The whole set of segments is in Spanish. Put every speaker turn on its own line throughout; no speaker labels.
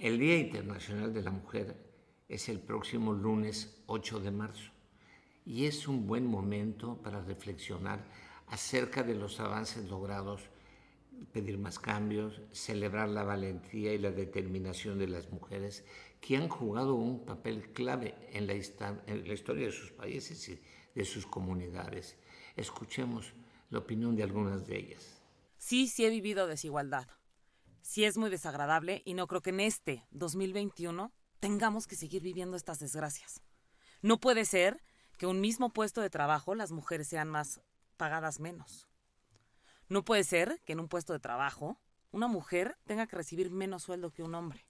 El Día Internacional de la Mujer es el próximo lunes 8 de marzo y es un buen momento para reflexionar acerca de los avances logrados, pedir más cambios, celebrar la valentía y la determinación de las mujeres que han jugado un papel clave en la, historia de sus países y de sus comunidades. Escuchemos la opinión de algunas de ellas.
Sí, sí he vivido desigualdad. Sí es muy desagradable y no creo que en este 2021 tengamos que seguir viviendo estas desgracias. No puede ser que un mismo puesto de trabajo las mujeres sean más pagadas menos. No puede ser que en un puesto de trabajo una mujer tenga que recibir menos sueldo que un hombre.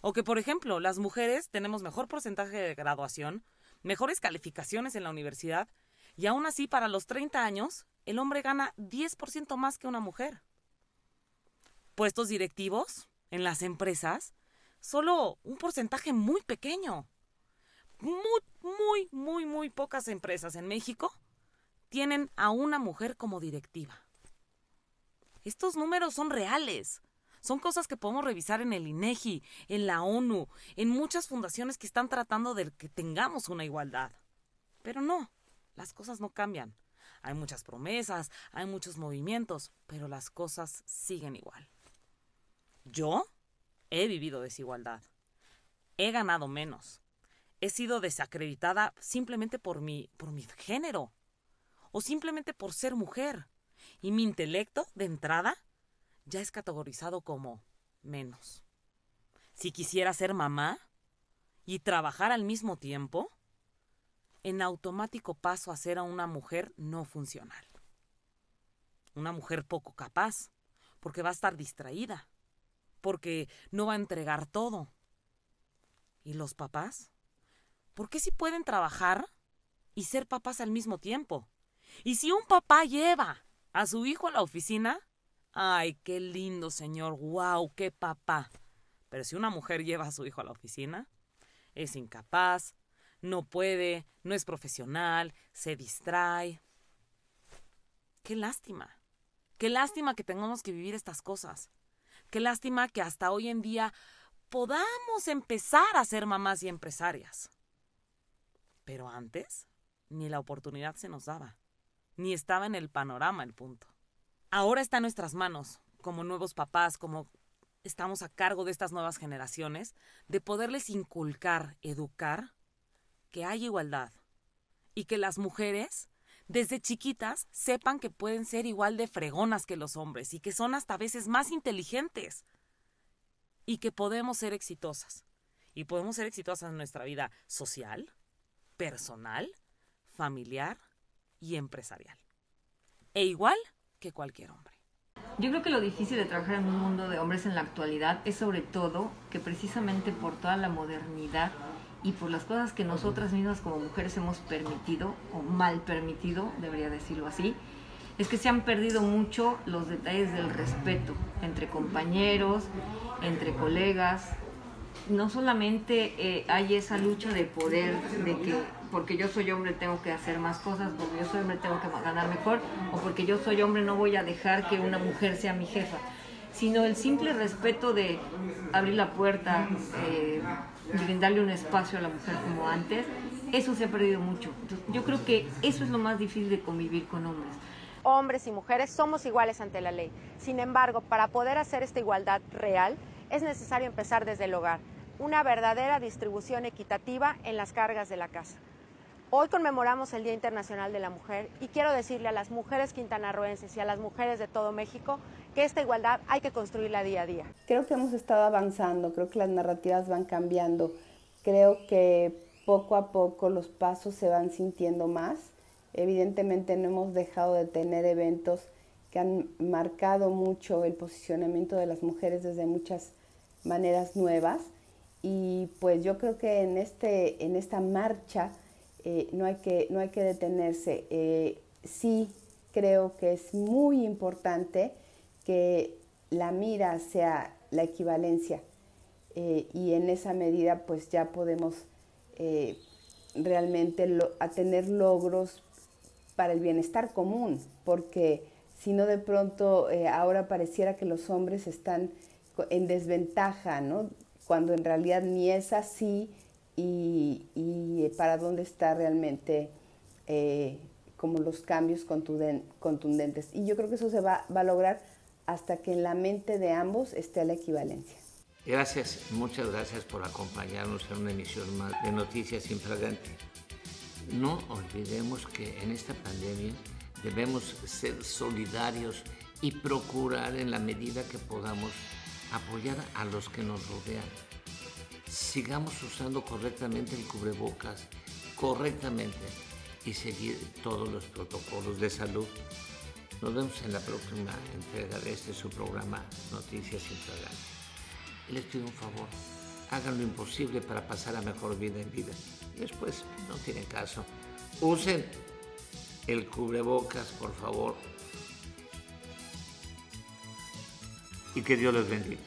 O que, por ejemplo, las mujeres tenemos mejor porcentaje de graduación, mejores calificaciones en la universidad, y aún así para los 30 años el hombre gana 10% más que una mujer. Puestos directivos en las empresas, solo un porcentaje muy pequeño. Muy, muy, muy, muy pocas empresas en México tienen a una mujer como directiva. Estos números son reales. Son cosas que podemos revisar en el INEGI, en la ONU, en muchas fundaciones que están tratando de que tengamos una igualdad. Pero no, las cosas no cambian. Hay muchas promesas, hay muchos movimientos, pero las cosas siguen igual. Yo he vivido desigualdad. He ganado menos. He sido desacreditada simplemente por mi, por mi género o simplemente por ser mujer. Y mi intelecto, de entrada, ya es categorizado como menos. Si quisiera ser mamá y trabajar al mismo tiempo, en automático paso a ser a una mujer no funcional. Una mujer poco capaz, porque va a estar distraída, porque no va a entregar todo. ¿Y los papás? ¿Por qué si pueden trabajar y ser papás al mismo tiempo? Y si un papá lleva a su hijo a la oficina, ay, qué lindo señor, wow, qué papá. Pero si una mujer lleva a su hijo a la oficina, es incapaz, no puede, no es profesional, se distrae. Qué lástima. Qué lástima que tengamos que vivir estas cosas. Qué lástima que hasta hoy en día podamos empezar a ser mamás y empresarias. Pero antes, ni la oportunidad se nos daba, ni estaba en el panorama el punto. Ahora está en nuestras manos, como nuevos papás, como estamos a cargo de estas nuevas generaciones, de poderles inculcar, educar que hay igualdad y que las mujeres desde chiquitas sepan que pueden ser igual de fregonas que los hombres y que son hasta veces más inteligentes y que podemos ser exitosas. Y podemos ser exitosas en nuestra vida social, personal, familiar y empresarial. E igual que cualquier hombre.
Yo creo que lo difícil de trabajar en un mundo de hombres en la actualidad es sobre todo que precisamente por toda la modernidad y por las cosas que nosotras mismas como mujeres hemos permitido, o mal permitido, debería decirlo así, es que se han perdido mucho los detalles del respeto entre compañeros, entre colegas. No solamente eh, hay esa lucha de poder, de que porque yo soy hombre tengo que hacer más cosas, porque yo soy hombre tengo que ganar mejor, o porque yo soy hombre no voy a dejar que una mujer sea mi jefa, sino el simple respeto de abrir la puerta, eh, brindarle un espacio a la mujer como antes, eso se ha perdido mucho. yo creo que eso es lo más difícil de convivir con hombres.
Hombres y mujeres somos iguales ante la ley. Sin embargo, para poder hacer esta igualdad real, es necesario empezar desde el hogar, una verdadera distribución equitativa en las cargas de la casa. Hoy conmemoramos el Día Internacional de la Mujer y quiero decirle a las mujeres quintanarroenses y a las mujeres de todo México que esta igualdad hay que construirla día a día.
Creo que hemos estado avanzando, creo que las narrativas van cambiando, creo que poco a poco los pasos se van sintiendo más. Evidentemente no hemos dejado de tener eventos que han marcado mucho el posicionamiento de las mujeres desde muchas maneras nuevas y pues yo creo que en, este, en esta marcha eh, no, hay que, no hay que detenerse. Eh, sí creo que es muy importante que la mira sea la equivalencia eh, y en esa medida pues ya podemos realmente tener logros para el bienestar común, porque si no de pronto ahora pareciera que los hombres están en desventaja, ¿no? cuando en realidad ni es así y, para dónde está realmente eh, como los cambios contundentes. Y yo creo que eso se va, va a lograr hasta que en la mente de ambos esté la equivalencia.
Gracias, muchas gracias por acompañarnos en una emisión más de Noticias Infragantes. No olvidemos que en esta pandemia debemos ser solidarios y procurar en la medida que podamos apoyar a los que nos rodean. Sigamos usando correctamente el cubrebocas, correctamente, y seguir todos los protocolos de salud. Nos vemos en la próxima entrega de este su programa Noticias Infragantes. Les pido un favor, hagan lo imposible para pasar a mejor vida en vida. Después no tienen caso. Usen el cubrebocas, por favor. y que Dios les bendiga.